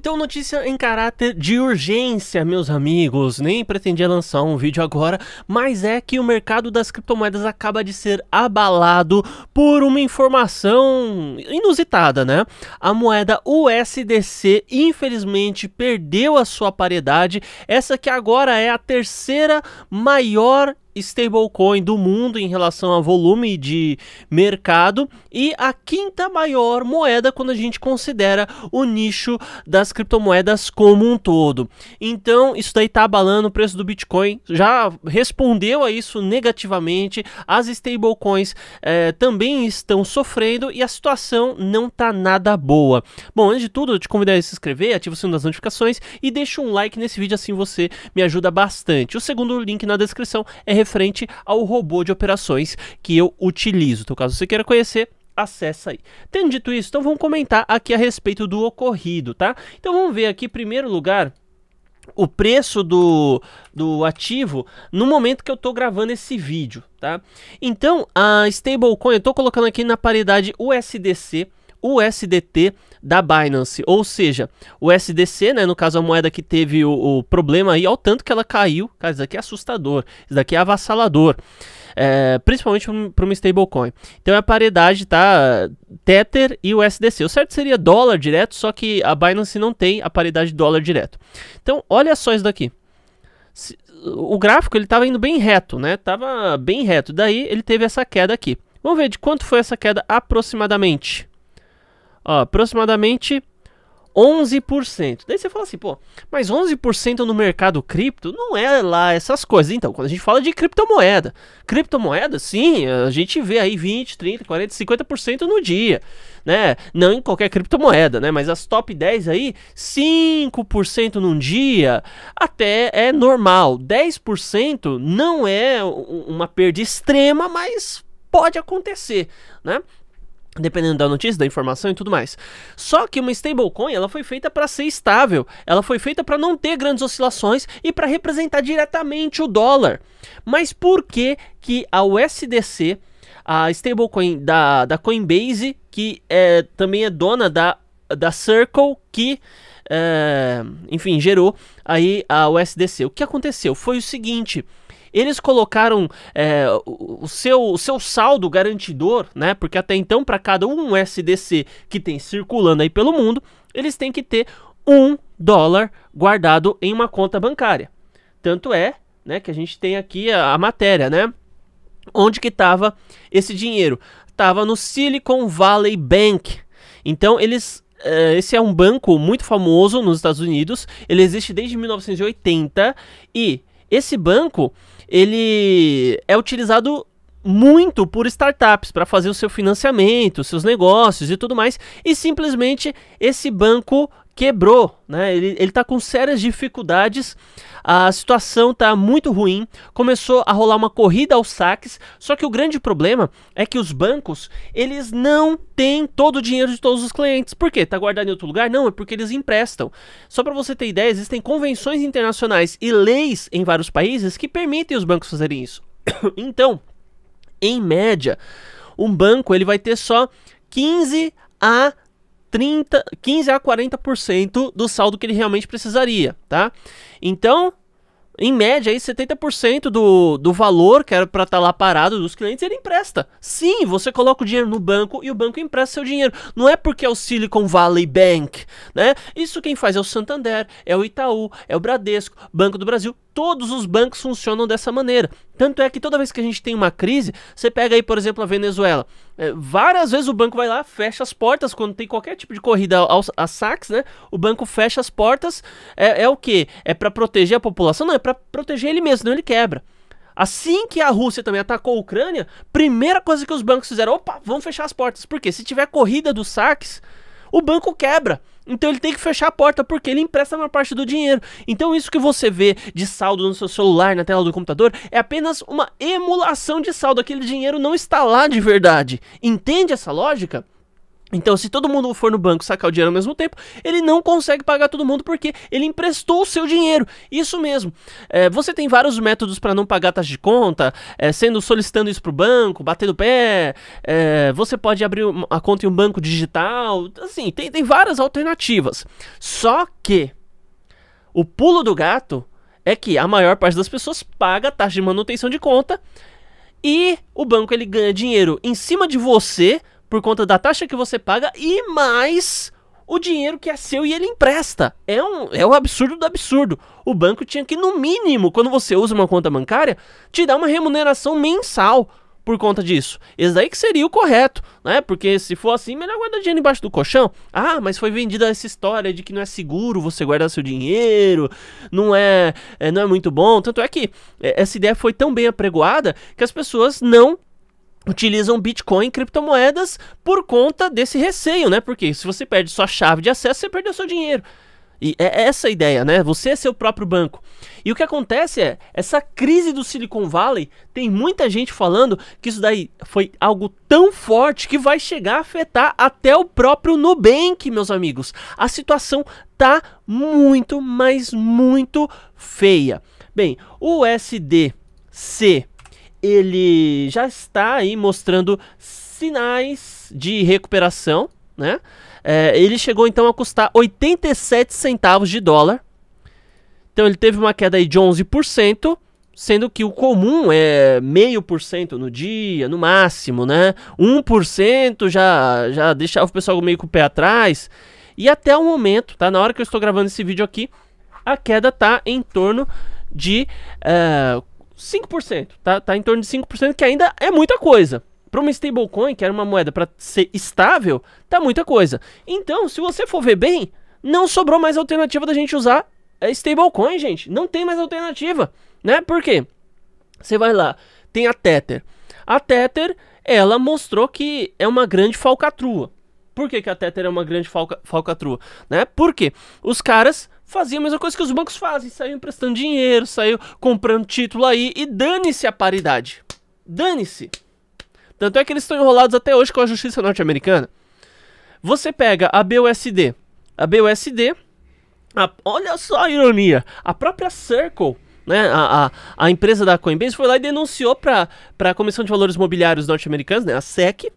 Então, notícia em caráter de urgência, meus amigos. Nem pretendia lançar um vídeo agora, mas é que o mercado das criptomoedas acaba de ser abalado por uma informação inusitada, né? A moeda USDC, infelizmente, perdeu a sua paridade. Essa que agora é a terceira maior stablecoin do mundo em relação a volume de mercado e a quinta maior moeda quando a gente considera o nicho das criptomoedas como um todo. Então, isso daí tá abalando o preço do Bitcoin. Já respondeu a isso negativamente. As stablecoins é, também estão sofrendo e a situação não tá nada boa. Bom, antes de tudo, eu te convido a se inscrever, ativa o sininho das notificações e deixa um like nesse vídeo, assim você me ajuda bastante. O segundo link na descrição é referente ao robô de operações que eu utilizo. Então, caso você queira conhecer, acessa aí. Tendo dito isso, então vamos comentar aqui a respeito do ocorrido, tá? Então vamos ver aqui, em primeiro lugar, o preço do, do ativo no momento que eu estou gravando esse vídeo, tá? Então, a stablecoin, eu estou colocando aqui na paridade USDC, USDT da Binance, ou seja, o USDC, né, no caso a moeda que teve o, o problema aí, ao tanto que ela caiu, cara, isso daqui é assustador, isso daqui é avassalador, é, principalmente para uma stablecoin. Então a paridade tá Tether e o USDC. O certo seria dólar direto, só que a Binance não tem a paridade dólar direto. Então olha só isso daqui. O gráfico ele estava indo bem reto, né? Tava bem reto. Daí ele teve essa queda aqui. Vamos ver de quanto foi essa queda aproximadamente. Ó, aproximadamente 11%. Daí você fala assim, pô, mas 11% no mercado cripto não é lá essas coisas. Então, quando a gente fala de criptomoeda, criptomoeda, sim, a gente vê aí 20, 30, 40, 50% no dia, né? Não em qualquer criptomoeda, né? Mas as top 10 aí, 5% num dia, até é normal. 10% não é uma perda extrema, mas pode acontecer, né? Dependendo da notícia, da informação e tudo mais. Só que uma stablecoin, ela foi feita para ser estável, ela foi feita para não ter grandes oscilações e para representar diretamente o dólar. Mas por que que a USDC, a stablecoin da, da Coinbase, que é, também é dona da, da Circle, que é, enfim, gerou aí a USDC. O que aconteceu? Foi o seguinte, eles colocaram é, o, seu, o seu saldo garantidor, né? Porque até então, para cada um SDC que tem circulando aí pelo mundo, eles têm que ter um dólar guardado em uma conta bancária. Tanto é, né, que a gente tem aqui a, a matéria, né? Onde que estava esse dinheiro? Estava no Silicon Valley Bank. Então eles é, esse é um banco muito famoso nos Estados Unidos. Ele existe desde 1980 e esse banco ele é utilizado muito por startups para fazer o seu financiamento, seus negócios e tudo mais, e simplesmente esse banco quebrou, né? Ele está com sérias dificuldades, a situação está muito ruim, começou a rolar uma corrida aos saques, só que o grande problema é que os bancos, eles não têm todo o dinheiro de todos os clientes. Por quê? Está guardado em outro lugar? Não, é porque eles emprestam. Só para você ter ideia, existem convenções internacionais e leis em vários países que permitem os bancos fazerem isso. então, em média, um banco ele vai ter só 15 a 30, 15 a 40% do saldo que ele realmente precisaria, tá? Então, em média, aí 70% do, do valor que era para estar tá lá parado dos clientes, ele empresta. Sim, você coloca o dinheiro no banco e o banco empresta seu dinheiro. Não é porque é o Silicon Valley Bank, né? Isso quem faz é o Santander, é o Itaú, é o Bradesco, Banco do Brasil. Todos os bancos funcionam dessa maneira. Tanto é que toda vez que a gente tem uma crise, você pega aí, por exemplo, a Venezuela. É, várias vezes o banco vai lá, fecha as portas quando tem qualquer tipo de corrida aos, a saques, né? O banco fecha as portas. É, é o que? É para proteger a população? Não, é para proteger ele mesmo, senão ele quebra. Assim que a Rússia também atacou a Ucrânia, primeira coisa que os bancos fizeram, opa, vamos fechar as portas. Porque se tiver corrida dos saques, o banco quebra. Então ele tem que fechar a porta porque ele empresta uma parte do dinheiro. Então isso que você vê de saldo no seu celular, na tela do computador, é apenas uma emulação de saldo. Aquele dinheiro não está lá de verdade. Entende essa lógica? Então, se todo mundo for no banco sacar o dinheiro ao mesmo tempo, ele não consegue pagar todo mundo porque ele emprestou o seu dinheiro. Isso mesmo. É, você tem vários métodos para não pagar taxa de conta, é, sendo solicitando isso para o banco, batendo pé. É, você pode abrir a conta em um banco digital. Assim, tem, tem várias alternativas. Só que o pulo do gato é que a maior parte das pessoas paga taxa de manutenção de conta e o banco ele ganha dinheiro em cima de você por conta da taxa que você paga e mais o dinheiro que é seu e ele empresta. É um, é um absurdo do absurdo. O banco tinha que, no mínimo, quando você usa uma conta bancária, te dar uma remuneração mensal por conta disso. Esse daí que seria o correto, né? Porque se for assim, melhor guardar dinheiro embaixo do colchão. Ah, mas foi vendida essa história de que não é seguro você guardar seu dinheiro, não é, é não é muito bom. Tanto é que é, essa ideia foi tão bem apregoada que as pessoas não utilizam Bitcoin e criptomoedas por conta desse receio, né? Porque se você perde sua chave de acesso, você perdeu seu dinheiro. E é essa a ideia, né? Você é seu próprio banco. E o que acontece é, essa crise do Silicon Valley, tem muita gente falando que isso daí foi algo tão forte que vai chegar a afetar até o próprio Nubank, meus amigos. A situação tá muito, mas muito feia. Bem, o SDC ele já está aí mostrando sinais de recuperação, né? É, ele chegou então a custar 87 centavos de dólar. Então ele teve uma queda aí de 11%, sendo que o comum é meio por cento no dia, no máximo, né? 1% já já deixava o pessoal meio com o pé atrás. E até o momento, tá? Na hora que eu estou gravando esse vídeo aqui, a queda tá em torno de uh, 5%, tá? Tá em torno de 5%, que ainda é muita coisa. Para uma stablecoin, que era uma moeda para ser estável, tá muita coisa. Então, se você for ver bem, não sobrou mais alternativa da gente usar stablecoin, gente. Não tem mais alternativa, né? Por quê? Você vai lá, tem a Tether. A Tether, ela mostrou que é uma grande falcatrua. Por que, que a Tether é uma grande falca, falcatrua? Né? Porque os caras fazia a mesma coisa que os bancos fazem, saiu emprestando dinheiro, saiu comprando título aí e dane-se a paridade. Dane-se. Tanto é que eles estão enrolados até hoje com a justiça norte-americana. Você pega a BUSD. A BUSD, a, olha só a ironia, a própria Circle, né, a, a, a empresa da Coinbase, foi lá e denunciou para a Comissão de Valores Mobiliários norte-americanos, né, a SEC,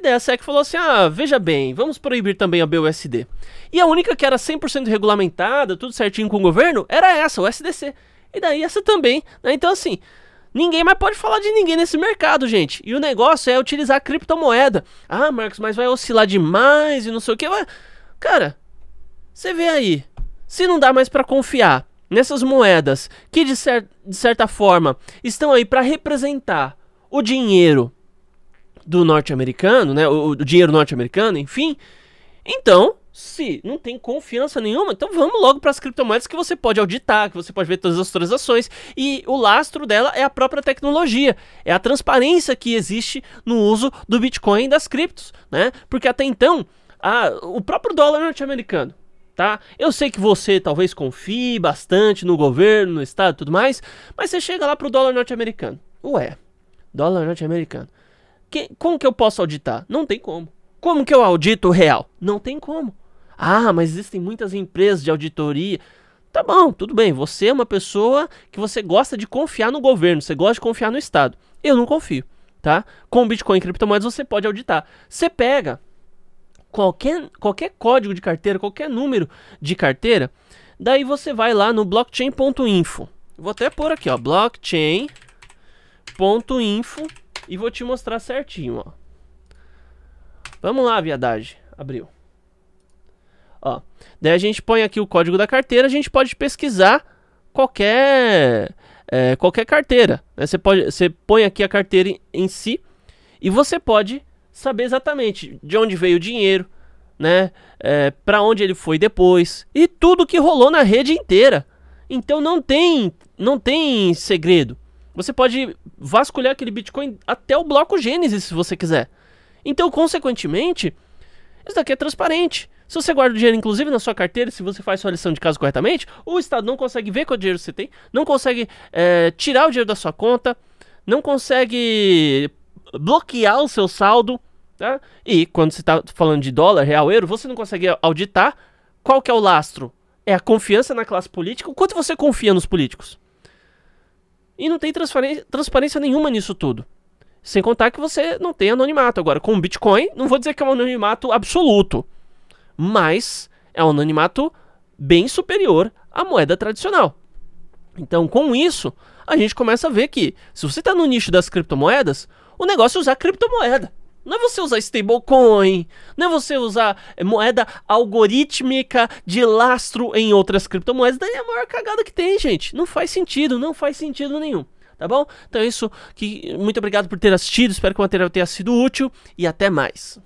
e daí a SEC falou assim: ah, veja bem, vamos proibir também a BUSD. E a única que era 100% regulamentada, tudo certinho com o governo, era essa, o SDC. E daí essa também. Né? Então, assim, ninguém mais pode falar de ninguém nesse mercado, gente. E o negócio é utilizar a criptomoeda. Ah, Marcos, mas vai oscilar demais e não sei o que. Cara, você vê aí. Se não dá mais para confiar nessas moedas que, de, cer de certa forma, estão aí para representar o dinheiro do norte-americano, né? O, o dinheiro norte-americano, enfim. Então, se não tem confiança nenhuma, então vamos logo para as criptomoedas que você pode auditar, que você pode ver todas as transações. E o lastro dela é a própria tecnologia, é a transparência que existe no uso do Bitcoin e das criptos, né? Porque até então, a, o próprio dólar norte-americano, tá? Eu sei que você talvez confie bastante no governo, no estado tudo mais, mas você chega lá pro dólar norte-americano. Ué, dólar norte-americano. Que, como que eu posso auditar? Não tem como. Como que eu audito o real? Não tem como. Ah, mas existem muitas empresas de auditoria. Tá bom, tudo bem. Você é uma pessoa que você gosta de confiar no governo, você gosta de confiar no Estado. Eu não confio, tá? Com Bitcoin e criptomoedas você pode auditar. Você pega qualquer, qualquer código de carteira, qualquer número de carteira, daí você vai lá no blockchain.info. Vou até pôr aqui, ó, blockchain.info e vou te mostrar certinho, ó. Vamos lá, viadagem. Abriu. Ó, daí a gente põe aqui o código da carteira, a gente pode pesquisar qualquer é, qualquer carteira. Né? Você pode, você põe aqui a carteira em, em, si e você pode saber exatamente de onde veio o dinheiro, né? É, para onde ele foi depois e tudo que rolou na rede inteira. Então não tem não tem segredo. Você pode vasculhar aquele Bitcoin até o bloco Gênesis, se você quiser. Então, consequentemente, isso daqui é transparente. Se você guarda o dinheiro, inclusive, na sua carteira, se você faz sua lição de casa corretamente, o Estado não consegue ver qual dinheiro você tem, não consegue é, tirar o dinheiro da sua conta, não consegue bloquear o seu saldo, Tá? E quando você está falando de dólar, real, euro, você não consegue auditar qual que é o lastro. É a confiança na classe política. O quanto você confia nos políticos? E não tem transparência, nenhuma nisso tudo. Sem contar que você não tem anonimato. Agora, com o Bitcoin, não vou dizer que é um anonimato absoluto, mas é um anonimato bem superior à moeda tradicional. Então, com isso, a gente começa a ver que, se você está no nicho das criptomoedas, o negócio é usar criptomoeda. Não é você usar stablecoin, não é você usar eh, moeda algorítmica de lastro em outras criptomoedas. Daí é a maior cagada que tem, gente. Não faz sentido, não faz sentido nenhum. Tá bom? Então é isso. Que, muito obrigado por ter assistido. Espero que o material tenha sido útil e até mais.